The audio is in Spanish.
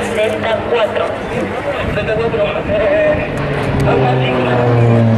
64. 64.